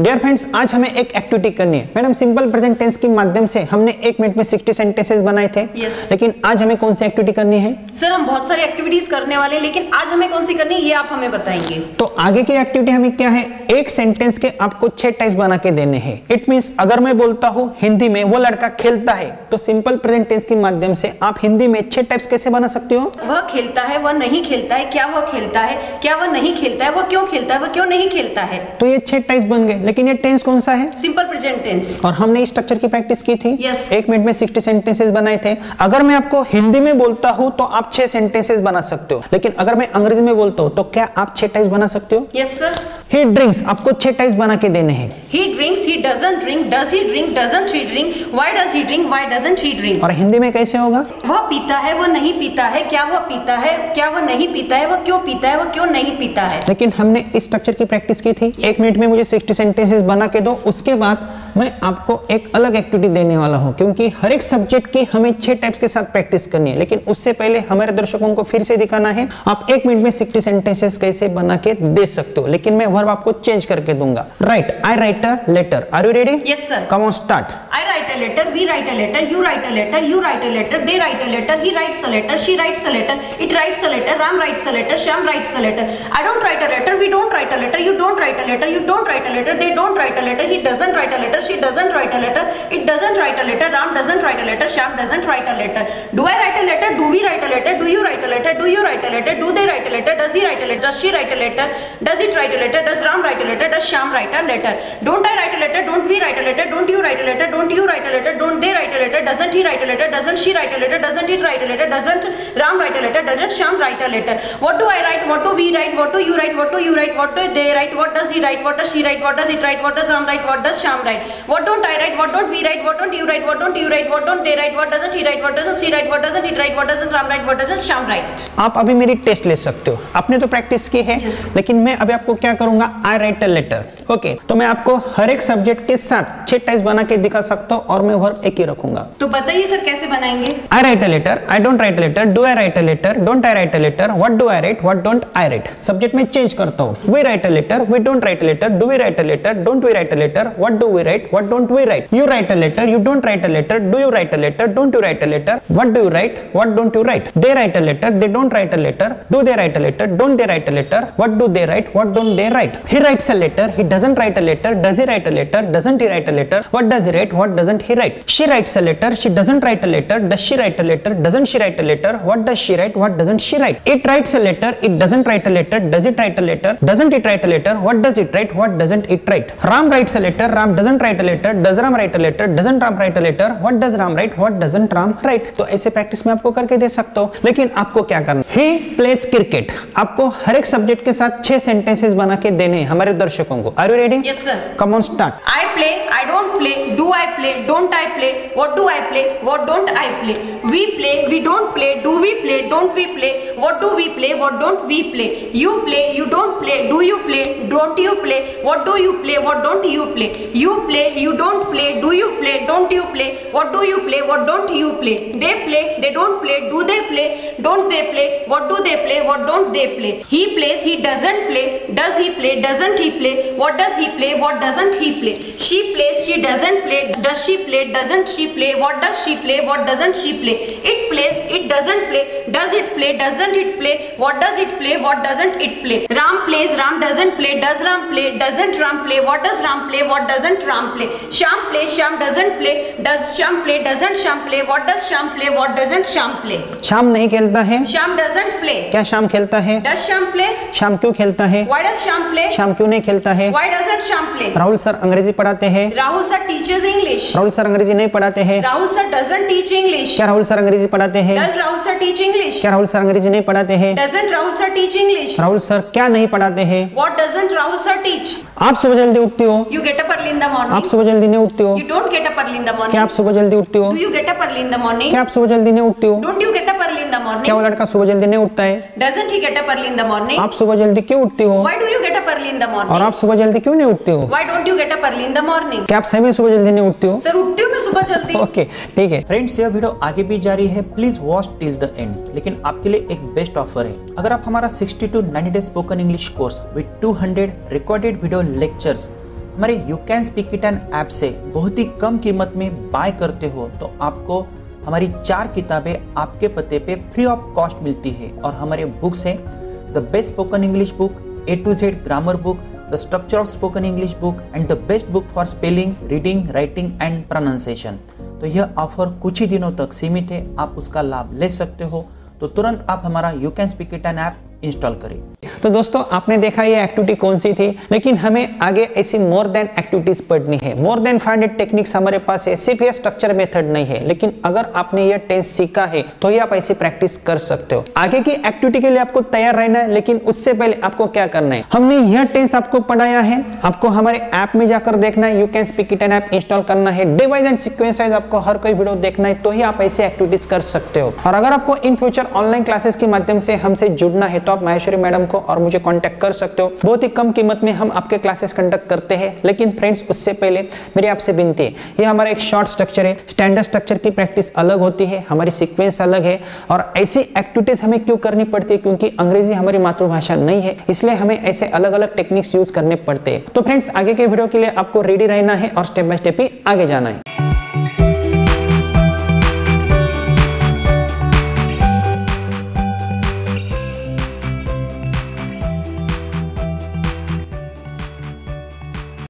Dear friends आज हमें एक एक्टिविटी करनी है। मैडम सिंपल प्रेजेंट टेंस के माध्यम से हमने एक मिनट में 60 सेंटेंसेस बनाए थे। Yes. लेकिन आज हमें कौन सी एक्टिविटी करनी है? सर हम बहुत सारी एक्टिविटीज़ करने वाले हैं लेकिन आज हमें कौन सी करनी है ये आप हमें बताएँगे। तो आगे की एक्टिविटी हमें क्या है? एक सेंटेंस के आपको छह टाइप्स बना के देने हैं। इट मींस अगर मैं बोलता हूँ हिंदी में वो लड़का खेलता है तो सिंपल प्रेजेंट टेंस के माध्यम से आप हिंदी में छह टाइप्स कैसे बना सकते हो? वह खेलता है वह नहीं खेलता है क्या वह खेलता है क्या वह नहीं खेलता है वह क्यों खेलता है वह क्यों नहीं खेलता है? तो ये छह टाइप्स बन गए। लेकिन ये टेंस कौन सा है? सिंपल प्रेजेंट टेंस और हमने इस स्ट्रक्चर की प्रैक्टिस की थी? Yes. एक मिनट में 60 सेंटेंसेस बनाए थे। अगर मैं आपको हिंदी में बोलता हूँ तो आप छह सेंटेंसेस बना सकते हो। लेकिन अगर मैं अंग्रेज़ी में बोलता हूँ तो क्या आप छह टाइप्स बना सकते हो? यस सर ही ड्रिंक्स आपको छह टाइप्स बना के देने हैं। He drinks he doesn't drink does he drink doesn't he drink why does he drink why doesn't he drink और हिंदी में कैसे होगा? वह पीता है वो नहीं पीता है। क्या वह पीता है क्या वह नहीं पीता है वह क्यों पीता है वह क्यों नहीं पीता है? लेकिन हमने इस स्ट्रक्चर की प्रैक्टिस की थी। एक मिनट में मुझे 60 सेंटेंसेस बना के दो उसके बाद मैं आपको एक अलग एक्टिविटी देने वाला हूँ क्योंकि हर एक सब्जेक्ट की हमें छह टाइप्स के साथ प्रैक्टिस करनी है लेकिन उससे पहले हमारे दर्शकों को फिर से दिखाना है आप एक मिनट में सिक्सटी सेंटेंसेस कैसे बना के दे सकते हो लेकिन मैं वर्ब आपको चेंज करके दूँगा right I write a letter are you ready yes sir come on start I write a letter we write a letter you write a letter you write a letter they write a letter he writes a letter she writes a letter it writes a letter Ram writes a letter Shyam writes a letter I don't write a letter we don't write a letter you don't write a letter you don't write a letter they don't write a letter he doesn't write a letter she doesn't write a letter, it doesn't write a letter, Ram doesn't write a letter, Sham doesn't write a letter. Do I write a letter? Do we write letter? Do you write a letter? Do they write a letter? Does he write a letter? Does she write a letter? Does it write a letter? Does Ram write a letter? Does Sham write a letter? Don't I write a letter? Don't we write a letter? Don't you write a letter? Don't you write a letter? Don't they write a letter? Doesn't he write a letter? Doesn't she write a letter? Doesn't it write a letter? Doesn't Ram write a letter? Doesn't Sham write a letter? What do I write? What do we write? What do you write? What do you write? What do they write? What does he write? What does she write? What does it write? What does Ram write? What does Sham write? What don't I write? What don't we write? What don't you write? What don't you write? What don't they write? What doesn't he write? What doesn't she write? What doesn't it write? What doesn't Ram write? What doesn't Sham write? Right आप अभी मेरी test ले सकते हो आपने तो practice की है yes. लेकिन मैं अभी आपको क्या करूँगा I write a letter okay तो मैं आपको हर एक सब्जेक्ट के साथ छह टेस्ट बना के दिखा सकता हूँ और मैं वर्क एक ही रखूँगा तो बताइए सर कैसे बनाएँगे I write a letter I don't write a letter do I write a letter don't I write a letter what do I write what don't I write subject में चेंज करता हूँ we write a letter we don't write a letter do we write a letter don't we write a letter what do we write what don't we write you write a letter you don't write a letter do you write a letter don't you write a letter what do you write what don't you write they write a letter they don't write a letter, do they write a letter, don't they write a letter, what do they write, what don't they write. He writes a letter, he doesn't write a letter, does he write a letter, doesn't he write a letter, what does he write, what doesn't he write. She writes a letter, she doesn't write a letter, does she write a letter, doesn't she write a letter, what does she write, what doesn't she write. It writes a letter, it doesn't write a letter, does it write a letter, doesn't it write a letter, what does it write, what doesn't it write. Ram writes a letter, Ram doesn't write a letter, does Ram write a letter, doesn't Ram write a letter, what does Ram write, what doesn't Ram write. तो ऐसे practice में आपको करके दे सकता हूँ लेकिन आपको क्या करना ही प्लेज क्रिकेट आपको हर एक सब्जेक्ट के साथ छह सेंटेंसेस बना के देने हैं हमारे दर्शकों को are you ready. Come on start I play, I don't play, do I play, don't I play, what do I play, what don't I play. We play, we don't play, do we play, don't we play, what do we play, what don't we play. You play, you don't play, do you play, don't you play, what do you play, what don't you play. You play, you don't play, do you play, don't you play, what do you play, what don't you play. They play, they don't play, do they play, don't they play, what do they play, what don't they play. He plays, he doesn't play, does he play, doesn't he play, what does he play, what doesn't he play. She plays, she doesn't play, does she play, doesn't she play, what does she play, what doesn't she play. It plays, doesn't play, does it play, doesn't it play, what does it play, what doesn't it play. Ram plays, Ram doesn't play, does Ram play, doesn't Ram play, what does Ram play, what doesn't Ram play. Sham plays, Sham doesn't play, does Sham play, doesn't Sham play, what does Sham play, what doesn't Sham play. शाम नहीं खेलता है Sham doesn't play. क्या शाम खेलता है Does Sham play? शाम क्यों खेलता है Why does Sham play? शाम क्यों नहीं खेलता है Why doesn't Sham play? Rahul sir अंग्रेज़ी पढ़ाते हैं Rahul sir teaches English. Rahul sir अंग्रेज़ी नहीं पढ़ाते हैं Rahul sir doesn't teach English. क्या राहुल सर अंग्रेज़ी पढ़ाते हैं राहुल सर टीच इंग्लिश क्या राहुल सर अंग्रेज़ी नहीं पढ़ाते हैं? Doesn't Rahul sir teach English Rahul sir क्या नहीं पढ़ाते हैं? What doesn't Rahul sir teach आप सुबह जल्दी उठते हो। You get up early morning आप सुबह जल्दी नहीं उठते हो। You don't get up early morning क्या आप सुबह जल्दी उठते हो? You get up early morning क्या आप सुबह जल्दी नहीं उठते हो? Don't you get up early morning क्या वो लड़का सुबह जल्दी नहीं उठता है? Doesn't he get up early morning आप सुबह जल्दी क्यों उठते हो? Why up early in the और आप सुबह जल्दी क्यों नहीं उठते हो? Why don't you get up early in the morning? क्या आप सही में सुबह जल्दी नहीं उठते हो? सर उठती हूँ मैं सुबह जल्दी। ओके ठीक है। फ्रेंड्स यह वीडियो आगे भी जारी है। Please watch till the end लेकिन आपके लिए एक बेस्ट ऑफ़र है। अगर आप हमारा 60 to 90 days spoken English course with 200 recorded video lectures हमारे you can speak it an app से बहुत ही कम कीमत में बाय करते हो तो आपको हमारी चार किताबें आपके पते पे फ्री ऑफ़ कॉस्ट मिलती है। और हमारे बुक्स हैं। The best spoken English book A to Z grammar book, the structure of spoken English book and the best book for spelling, reading, writing and pronunciation. तो यह ऑफ़र कुछ ही दिनों तक सीमित है आप उसका लाभ ले सकते हो तो तुरंत आप हमारा you can speak it an app install करें। तो दोस्तों, आपने देखा ये एक्टिविटी कौन सी थी? लेकिन हमें आगे ऐसी मोर देन एक्टिविटीज़ पढ़नी है। मोर देन फाइव टेक्निक्स हमारे पास है। सिर्फ़ ये स्ट्रक्चर मेथड नहीं है। लेकिन अगर आपने ये टेंस सीखा है तो ये आप ऐसी प्रैक्टिस कर सकते हो। आगे की एक्टिविटी के लिए आपको तैयार रहना है, लेकिन उससे पहले आपको क्या करना है? हमने यह टेंस आपको पढ़ाया है। आपको हमारे ऐप में जाकर देखना है। You can speak it an app install करना है। Day wise and sequence wise आपको हर कोई वीडियो देखना है तो ही आप ऐसी एक्टिविटीज़ कर सकते हो। और अगर आपको इन फ्यूचर ऑनलाइन क्लासेस के माध्यम से हमसे जुड़ना है तो आप माहेश्वरी मैडम को और मुझे कांटेक्ट कर सकते हो। बहुत ही कम कीमत में हम आपके क्लासेस कंडक्ट करते हैं, लेकिन फ्रेंड्स उससे पहले मेरी आपसे विनती है। ये हमारा एक शॉर्ट स्ट्रक्चर है। स्टैंडर्ड स्ट्रक्चर की प्रैक्टिस अलग होती है, हमारी सीक्वेंस अलग है और ऐसी एक्टिविटीज़ हमें क्यों करनी पड़ती है? क्योंकि अंग्रेज़ी हमारी मातृभाषा नहीं है, इसलिए हमें ऐसे अलग अलग टेक्निक्स यूज़ करने पड़ते हैं। तो फ्रेंड्स आगे के वीडियो के लिए आपको रेडी रहना है और स्टेप बाय स्टेप ही आगे जाना है।